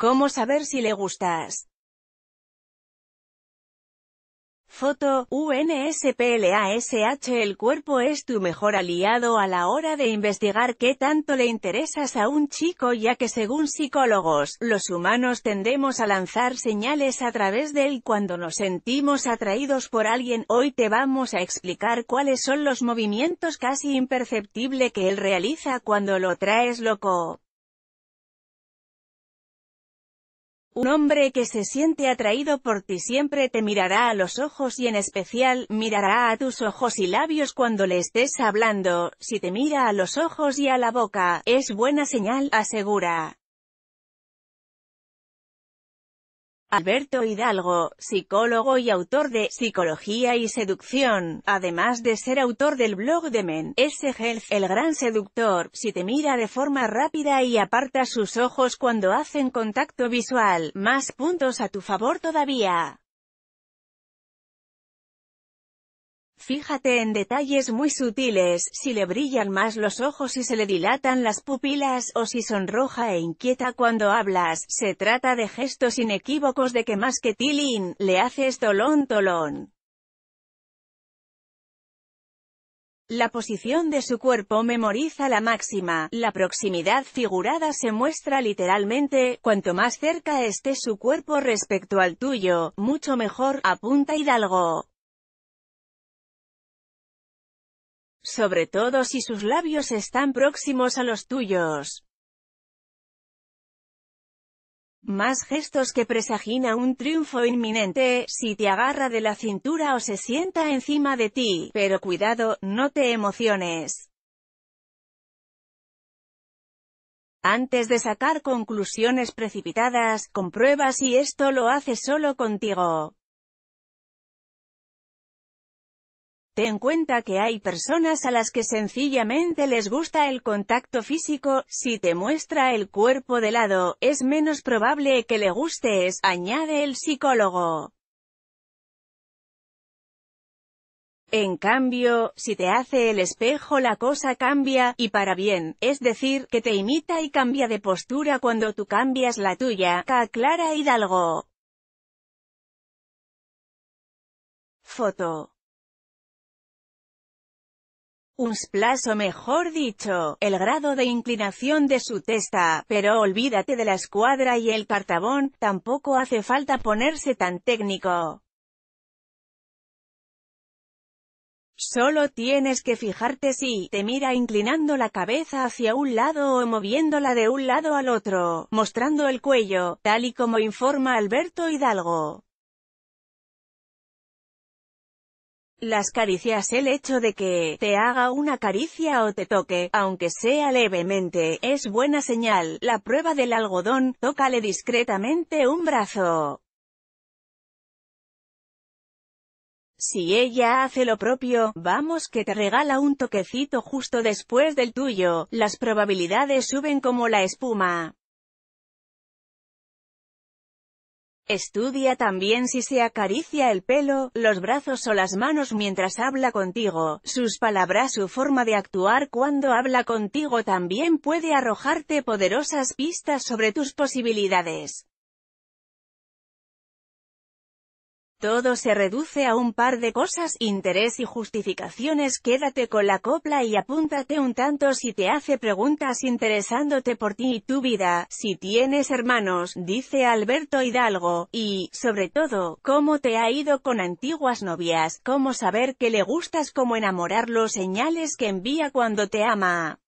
¿Cómo saber si le gustas? Foto, UNSPLASH El cuerpo es tu mejor aliado a la hora de investigar qué tanto le interesas a un chico ya que según psicólogos, los humanos tendemos a lanzar señales a través de él cuando nos sentimos atraídos por alguien. Hoy te vamos a explicar cuáles son los movimientos casi imperceptibles que él realiza cuando lo traes loco. Un hombre que se siente atraído por ti siempre te mirará a los ojos y en especial, mirará a tus ojos y labios cuando le estés hablando, si te mira a los ojos y a la boca, es buena señal, asegura. Alberto Hidalgo, psicólogo y autor de Psicología y Seducción, además de ser autor del blog de Men, S. Health, el gran seductor, si te mira de forma rápida y aparta sus ojos cuando hacen contacto visual, más puntos a tu favor todavía. Fíjate en detalles muy sutiles, si le brillan más los ojos y se le dilatan las pupilas, o si sonroja e inquieta cuando hablas, se trata de gestos inequívocos de que más que tilín, le haces tolón tolón. La posición de su cuerpo memoriza la máxima, la proximidad figurada se muestra literalmente, cuanto más cerca esté su cuerpo respecto al tuyo, mucho mejor, apunta Hidalgo. Sobre todo si sus labios están próximos a los tuyos. Más gestos que presagina un triunfo inminente, si te agarra de la cintura o se sienta encima de ti, pero cuidado, no te emociones. Antes de sacar conclusiones precipitadas, comprueba si esto lo hace solo contigo. En cuenta que hay personas a las que sencillamente les gusta el contacto físico, si te muestra el cuerpo de lado, es menos probable que le gustes, añade el psicólogo. En cambio, si te hace el espejo la cosa cambia, y para bien, es decir, que te imita y cambia de postura cuando tú cambias la tuya, aclara Hidalgo. Foto un splash o mejor dicho, el grado de inclinación de su testa, pero olvídate de la escuadra y el cartabón, tampoco hace falta ponerse tan técnico. Solo tienes que fijarte si te mira inclinando la cabeza hacia un lado o moviéndola de un lado al otro, mostrando el cuello, tal y como informa Alberto Hidalgo. Las caricias El hecho de que te haga una caricia o te toque, aunque sea levemente, es buena señal. La prueba del algodón, tócale discretamente un brazo. Si ella hace lo propio, vamos que te regala un toquecito justo después del tuyo, las probabilidades suben como la espuma. Estudia también si se acaricia el pelo, los brazos o las manos mientras habla contigo, sus palabras su forma de actuar cuando habla contigo también puede arrojarte poderosas pistas sobre tus posibilidades. Todo se reduce a un par de cosas, interés y justificaciones, quédate con la copla y apúntate un tanto si te hace preguntas interesándote por ti y tu vida, si tienes hermanos, dice Alberto Hidalgo, y, sobre todo, cómo te ha ido con antiguas novias, cómo saber que le gustas, cómo enamorarlo, señales que envía cuando te ama.